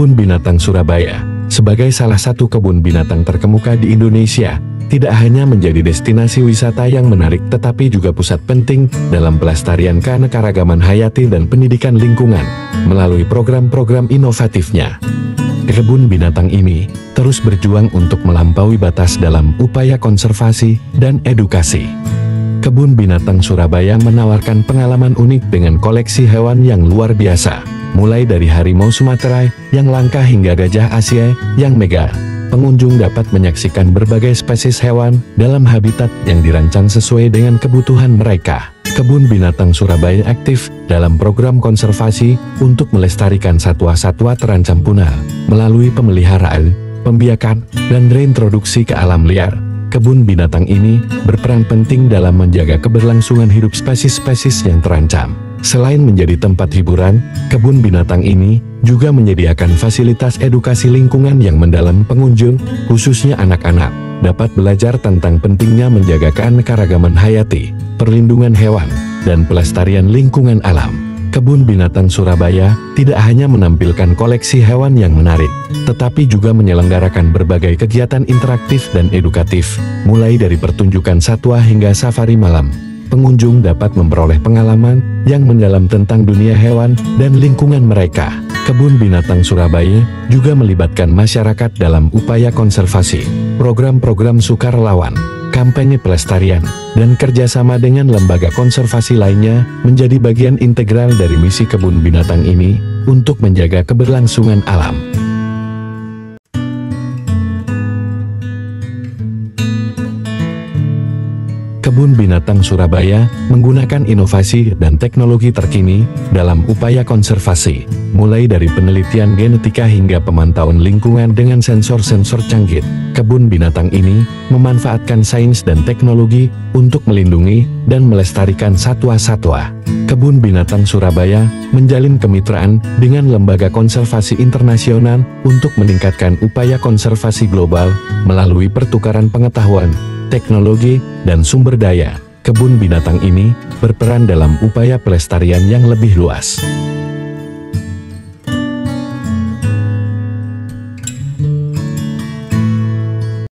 Kebun Binatang Surabaya, sebagai salah satu kebun binatang terkemuka di Indonesia, tidak hanya menjadi destinasi wisata yang menarik tetapi juga pusat penting dalam pelestarian keanekaragaman hayati dan pendidikan lingkungan, melalui program-program inovatifnya. Kebun binatang ini terus berjuang untuk melampaui batas dalam upaya konservasi dan edukasi. Kebun Binatang Surabaya menawarkan pengalaman unik dengan koleksi hewan yang luar biasa, mulai dari harimau Sumatera yang langka hingga gajah Asia yang mega. Pengunjung dapat menyaksikan berbagai spesies hewan dalam habitat yang dirancang sesuai dengan kebutuhan mereka. Kebun Binatang Surabaya aktif dalam program konservasi untuk melestarikan satwa-satwa terancam punah melalui pemeliharaan, pembiakan, dan reintroduksi ke alam liar. Kebun binatang ini berperan penting dalam menjaga keberlangsungan hidup spesies-spesies yang terancam. Selain menjadi tempat hiburan, kebun binatang ini juga menyediakan fasilitas edukasi lingkungan yang mendalam pengunjung, khususnya anak-anak, dapat belajar tentang pentingnya menjaga keanekaragaman hayati, perlindungan hewan, dan pelestarian lingkungan alam. Kebun Binatang Surabaya tidak hanya menampilkan koleksi hewan yang menarik, tetapi juga menyelenggarakan berbagai kegiatan interaktif dan edukatif, mulai dari pertunjukan satwa hingga safari malam. Pengunjung dapat memperoleh pengalaman yang mendalam tentang dunia hewan dan lingkungan mereka. Kebun Binatang Surabaya juga melibatkan masyarakat dalam upaya konservasi, program-program sukarelawan, kampanye pelestarian, dan kerjasama dengan lembaga konservasi lainnya menjadi bagian integral dari misi kebun binatang ini untuk menjaga keberlangsungan alam. Kebun Binatang Surabaya menggunakan inovasi dan teknologi terkini dalam upaya konservasi, mulai dari penelitian genetika hingga pemantauan lingkungan dengan sensor-sensor canggih. Kebun binatang ini memanfaatkan sains dan teknologi untuk melindungi dan melestarikan satwa-satwa. Kebun Binatang Surabaya menjalin kemitraan dengan lembaga konservasi internasional untuk meningkatkan upaya konservasi global melalui pertukaran pengetahuan teknologi, dan sumber daya, kebun binatang ini berperan dalam upaya pelestarian yang lebih luas.